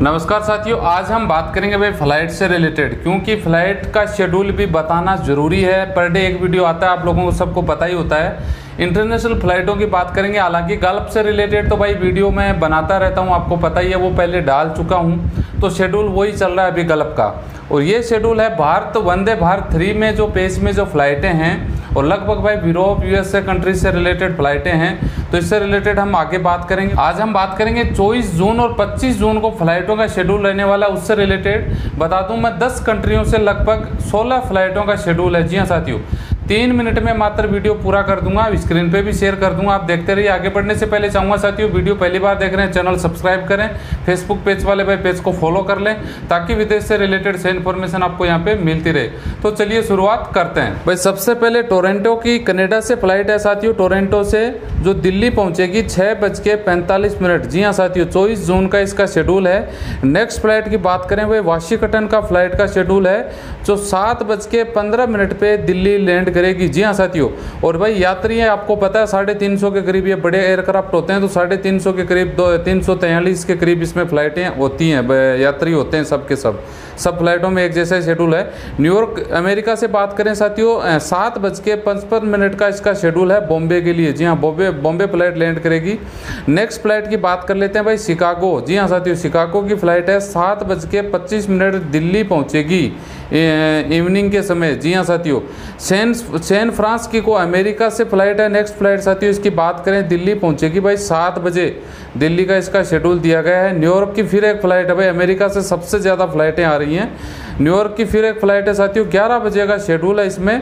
नमस्कार साथियों, आज हम बात करेंगे भाई फ़्लाइट से रिलेटेड, क्योंकि फ़्लाइट का शेड्यूल भी बताना ज़रूरी है। पर डे एक वीडियो आता है, आप लोगों को सबको पता ही होता है। इंटरनेशनल फ्लाइटों की बात करेंगे, हालाँकि गल्फ से रिलेटेड तो भाई वीडियो मैं बनाता रहता हूँ, आपको पता ही है, वो पहले डाल चुका हूँ। तो शेड्यूल वही चल रहा है अभी गल्फ का। और ये शेड्यूल है, भारत वंदे भारत थ्री में जो पेज में जो फ्लाइटें हैं और लगभग भाई यूरोप, यूएसए कंट्री से रिलेटेड फ्लाइटें हैं। तो इससे रिलेटेड हम आगे बात करेंगे। आज हम बात करेंगे 24 जून और 25 जून को फ्लाइटों का शेड्यूल रहने वाला उससे रिलेटेड बता दूँ मैं 10 कंट्रियों से लगभग 16 फ्लाइटों का शेड्यूल है। जी हाँ साथियों तीन मिनट में मात्र वीडियो पूरा कर दूँगा स्क्रीन पे भी शेयर कर दूँगा। आप देखते रहिए, आगे बढ़ने से पहले चाहूँगा साथियों, वीडियो पहली बार देख रहे हैं, चैनल सब्सक्राइब करें फेसबुक पेज वाले भाई पेज को फॉलो कर लें, ताकि विदेश से रिलेटेड से इन्फॉर्मेशन आपको यहाँ पे मिलती रहे। तो चलिए शुरुआत करते हैं। भाई, सबसे पहले टोरेंटो की कनेडा से फ़्लाइट है साथियों। टोरेंटो से जो दिल्ली पहुंचेगी छः बज के पैंतालीस मिनट। जी हाँ साथियों, चौबीस जून का इसका शेड्यूल है। नेक्स्ट फ़्लाइट की बात करें, भाई, वाशिंगटन का फ़्लाइट का शेड्यूल है, जो सात बज के पंद्रह मिनट पे दिल्ली लैंड करेगी? जी हाँ साथियों। और भाई, यात्री है, आपको पता है, साढ़े तीन सौ के करीब ये बड़े एयरक्राफ्ट होते हैं तो साढ़े तीन सौ के करीब दो, तीन सौ तैंतालीस के करीब इसमें फ्लाइटें होती हैं यात्री होते हैं सब के सब। सब फ्लाइटों में एक जैसा शेड्यूल है। न्यूयॉर्क अमेरिका से बात करें साथियों सात बज के पचपन मिनट का इसका शेड्यूल है बॉम्बे के लिए। जी हाँ बॉम्बे बॉम्बे फ़्लाइट लैंड करेगी। नेक्स्ट फ़्लाइट की बात कर लेते हैं भाई शिकागो जी हाँ साथियों शिकागो की फ़्लाइट है, सात बज के पच्चीस मिनट दिल्ली पहुँचेगी। इवनिंग के समय। जी हाँ साथियों। सैन सैन फ्रांस की को अमेरिका से फ़्लाइट है नेक्स्ट फ़्लाइट, साथियों, इसकी बात करें, दिल्ली पहुँचेगी भाई सात बजे। दिल्ली का इसका शेड्यूल दिया गया है। न्यूयॉर्क की फिर एक फ़्लाइट है भाई। अमेरिका से सबसे ज़्यादा फ़्लाइटें आ रही हैं। न्यूयॉर्क की फिर एक फ़्लाइट है, साथियों, ग्यारह बजे का शेड्यूल है इसमें।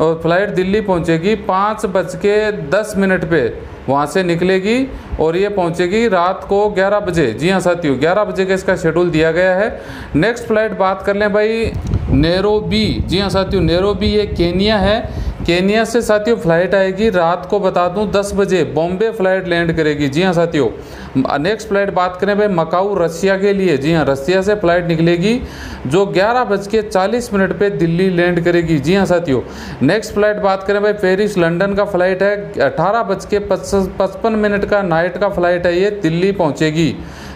और फ़्लाइट दिल्ली पहुंचेगी पाँच बज के दस मिनट पे। वहाँ से निकलेगी और ये पहुंचेगी रात को ग्यारह बजे। जी हाँ साथियों, ग्यारह बजे का इसका शेड्यूल दिया गया है। नेक्स्ट फ़्लाइट बात कर लें भाई। नेरोबी जी हाँ साथियों नेरोबी ये केनिया है केनिया से, साथियों, फ़्लाइट आएगी रात को, बता दूँ 10 बजे। बॉम्बे फ़्लाइट लैंड करेगी। जी हाँ साथियों। नेक्स्ट फ़्लाइट बात करें भाई, मकाऊ रशिया के लिए। जी हाँ रशिया से फ़्लाइट निकलेगी, जो ग्यारह बज के चालीस मिनट पे दिल्ली लैंड करेगी। जी हाँ साथियों। नेक्स्ट फ़्लाइट बात करें भाई, पेरिस, लंदन का फ़्लाइट है। अठारह बज के पचपन मिनट का नाइट का फ़्लाइट है ये, दिल्ली पहुँचेगी।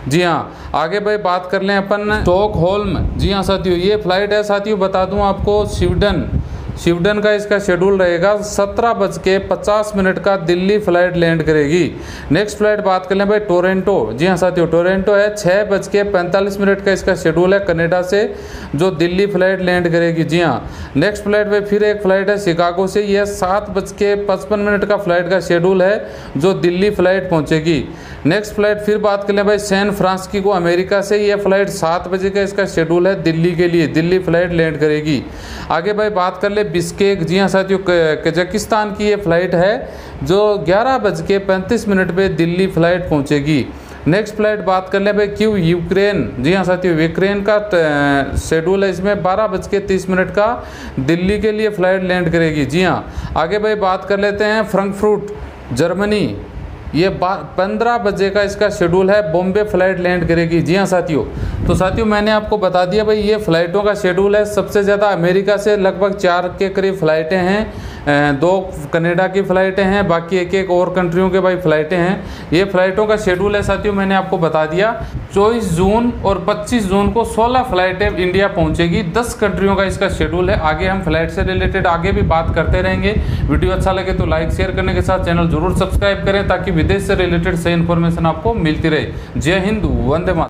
जी हाँ आगे भाई बात कर लें अपन। स्टॉक होल्म जी हाँ साथियों, ये फ़्लाइट है, साथियों, बता दूँ आपको, स्वीडन। स्वीडन का इसका शेड्यूल रहेगा सत्रह बज के पचास मिनट का दिल्ली फ़्लाइट लैंड करेगी। नेक्स्ट फ़्लाइट बात कर लें भाई टोरेंटो जी हाँ साथियों टोरेंटो है छः बज के पैंतालीस मिनट का इसका शेड्यूल है कनेडा से, जो दिल्ली फ़्लाइट लैंड करेगी। जी हाँ नेक्स्ट फ़्लाइट में फिर एक फ़्लाइट है शिकागो से, यह सात बज के पचपन मिनट का फ़्लाइट का शेड्यूल है, जो दिल्ली फ़्लाइट पहुँचेगी। नेक्स्ट फ़्लाइट फिर बात कर लें भाई सैन फ्रांसकी को अमेरिका से, यह फ़्लाइट सात बजे का इसका शेड्यूल है दिल्ली के लिए, दिल्ली फ़्लाइट लैंड करेगी। आगे भाई बात कर ले बिस्केक, जी हाँ साथियों कजाकिस्तान की ये फ़्लाइट है, जो ग्यारह बज के पैंतीस मिनट पर दिल्ली फ़्लाइट पहुँचेगी। नेक्स्ट फ़्लाइट बात कर लें भाई, क्यों यूक्रेन? जी हाँ साथियों, यूक्रेन का शेड्यूल है इसमें बारह बज के तीस मिनट का, दिल्ली के लिए फ़्लाइट लैंड करेगी। जी हाँ आगे भाई बात कर लेते हैं, फ्रंकफ्रूट, जर्मनी। ये पंद्रह बजे का इसका शेड्यूल है बॉम्बे फ़्लाइट लैंड करेगी। जी हाँ साथियों। तो साथियों, मैंने आपको बता दिया भाई, ये फ़्लाइटों का शेड्यूल है। सबसे ज़्यादा अमेरिका से लगभग चार के करीब फ़्लाइटें हैं। दो कनेडा की फ़्लाइटें हैं, बाकी एक एक और कंट्रियों के भाई फ़्लाइटें हैं। ये फ़्लाइटों का शेड्यूल है साथियों, मैंने आपको बता दिया। चौबीस जून और पच्चीस जून को सोलह फ़्लाइटें इंडिया पहुँचेगी। दस कंट्रियों का इसका शेड्यूल है। आगे हम फ़्लाइट से रिलेटेड आगे भी बात करते रहेंगे। वीडियो अच्छा लगे तो लाइक शेयर करने के साथ चैनल ज़रूर सब्सक्राइब करें ताकि विदेश से रिलेटेड सही इन्फॉर्मेशन आपको मिलती रहे। जय हिंद, वंदे मातरम।